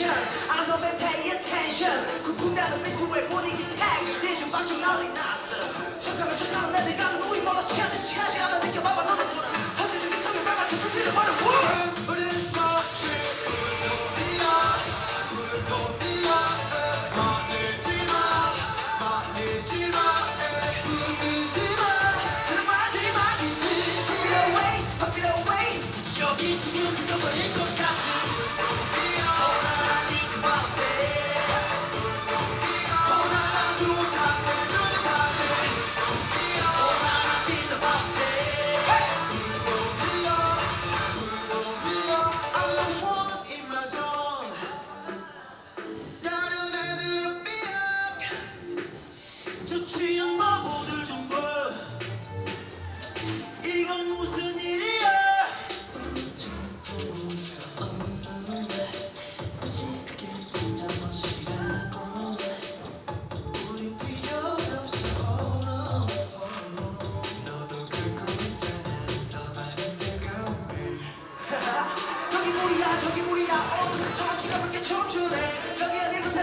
invitation. 알아서 매 pay attention. 쿵쿵대는 멘트에 분위기 tag. 대중 방청 난리 났어. 척하면 척하는 애들 가는 우리 멀어치 않은 차지 않아 느껴봐봐 너네 보라. 터지는 이성을 밟아쳐 터뜨려버려. Woo! 우리는 마치 물놀이야 물놀이야 말리지마 말리지마 울지마 마지막 Pop it away, pop it away. 여기 지금 그저버릴 것 같아. 물이야 저기 물이야. 어 근데 정확히가 그렇게 춤추네. 어디 불편하